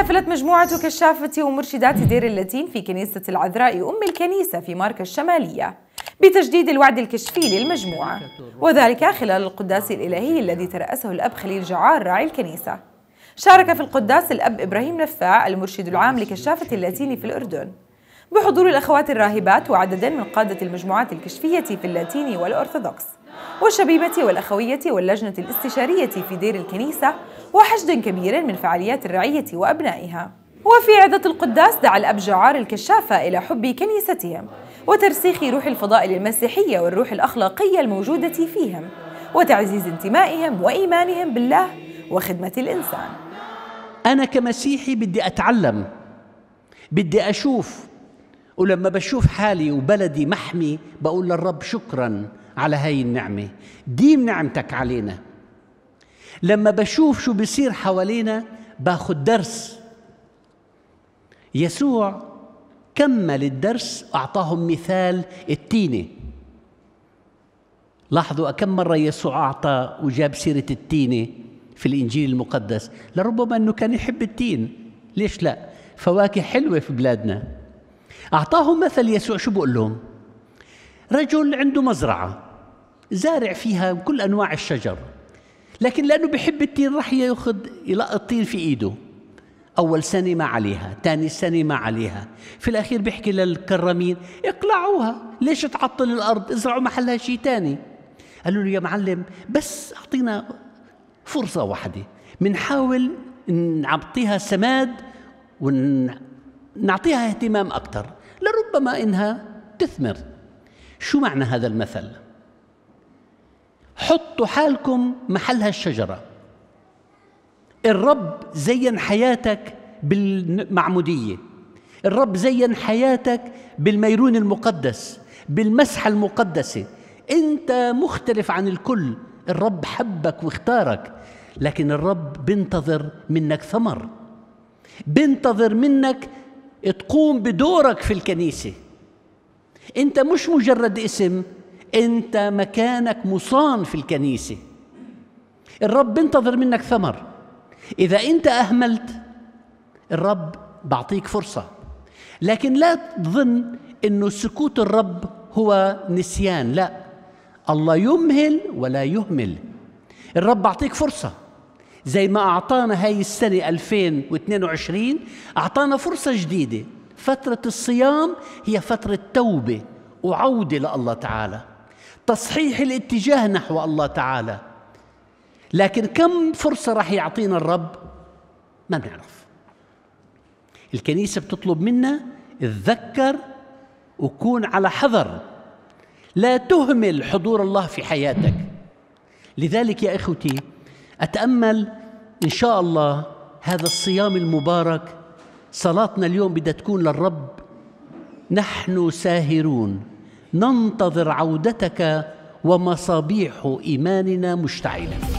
احتفلت مجموعة كشافة ومرشدات دير اللاتين في كنيسة العذراء أم الكنيسة في ماركا الشمالية بتجديد الوعد الكشفي للمجموعة وذلك خلال القداس الإلهي الذي ترأسه الأب خليل جعار راعي الكنيسة. شارك في القداس الأب إبراهيم نفاع المرشد العام لكشافة اللاتين في الأردن. بحضور الأخوات الراهبات وعدد من قادة المجموعات الكشفية في اللاتيني والأرثوذكس. والشبيبة والأخوية واللجنة الاستشارية في دير الكنيسة وحشد كبير من فعاليات الرعية وأبنائها. وفي عدة القداس دعا الأب جعار الكشافة إلى حب كنيستهم وترسيخ روح الفضائل المسيحية والروح الأخلاقية الموجودة فيهم وتعزيز انتمائهم وإيمانهم بالله وخدمة الإنسان. أنا كمسيحي بدي أتعلم بدي أشوف ولما بشوف حالي وبلدي محمي بقول للرب شكرا على هاي النعمة. ديم نعمتك علينا. لما بشوف شو بيصير حوالينا باخذ درس. يسوع كمل الدرس أعطاهم مثال التينة. لاحظوا كم مرة يسوع أعطى وجاب سيرة التينة في الإنجيل المقدس. لربما أنه كان يحب التين. ليش لا؟ فواكه حلوة في بلادنا. أعطاهم مثل يسوع شو بقول لهم؟ رجل عنده مزرعة زارع فيها كل أنواع الشجر لكن لأنه بحب التين راح يأخذ يلقط الطين في إيده. أول سنة ما عليها ثاني سنة ما عليها. في الأخير بيحكي للكرامين اقلعوها ليش تعطل الأرض؟ ازرعوا محلها شيء ثاني قالوا له يا معلم بس أعطينا فرصة واحدة بنحاول نعطيها سماد ونعطيها اهتمام أكثر لربما إنها تثمر. شو معنى هذا المثل؟ حطوا حالكم محل هالشجره الرب زين حياتك بالمعمودية. الرب زين حياتك بالميرون المقدس بالمسحه المقدسه أنت مختلف عن الكل. الرب حبك واختارك لكن الرب بينتظر منك ثمر. بينتظر منك تقوم بدورك في الكنيسة. انت مش مجرد اسم انت مكانك مصان في الكنيسة. الرب بينتظر منك ثمر. إذا انت أهملت الرب بعطيك فرصة. لكن لا تظن إنه سكوت الرب هو نسيان لا. الله يمهل ولا يهمل. الرب بعطيك فرصة. زي ما أعطانا هاي السنة 2022 أعطانا فرصة جديدة. فترة الصيام هي فترة توبة وعودة لله تعالى. تصحيح الاتجاه نحو الله تعالى. لكن كم فرصة راح يعطينا الرب؟ ما بنعرف. الكنيسة بتطلب منا تذكر وكون على حذر. لا تهمل حضور الله في حياتك. لذلك يا إخوتي أتأمل إن شاء الله هذا الصيام المبارك. صلاتنا اليوم بدها تكون للرب. نحن ساهرون. ننتظر عودتك ومصابيح إيماننا مشتعلة.